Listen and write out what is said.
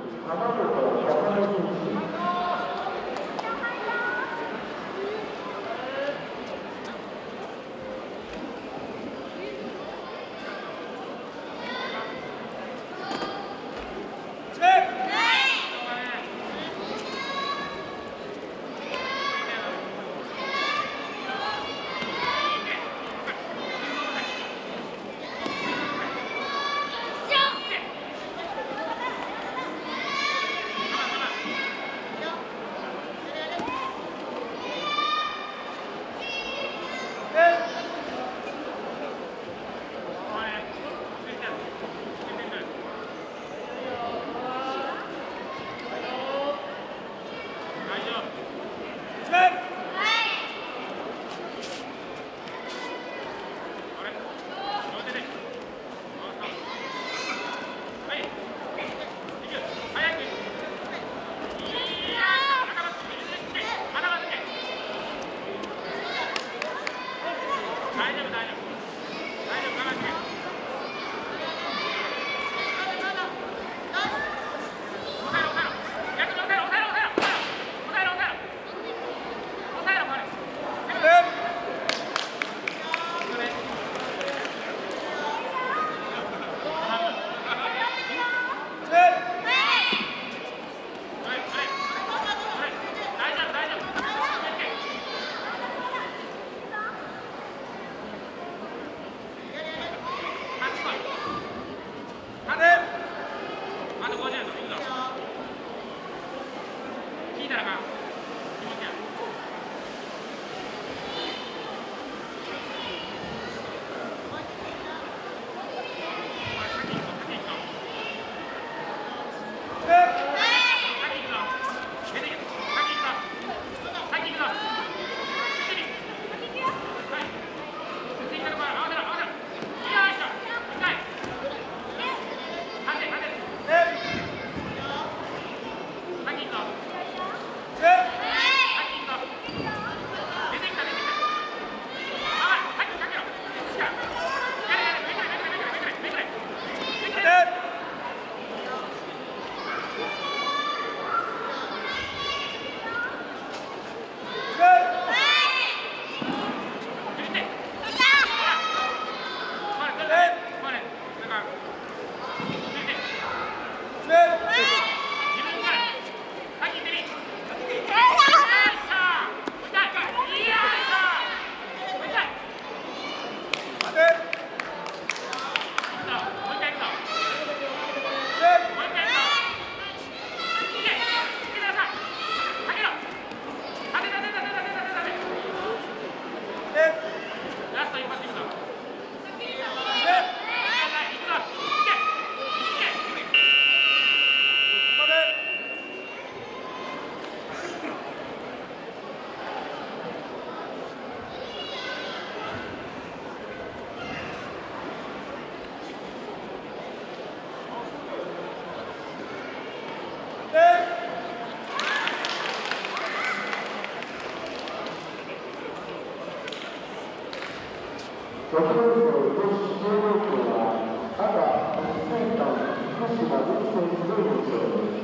Another 大丈夫大丈夫。下来吧は赤6年間福島文選手の優勝です。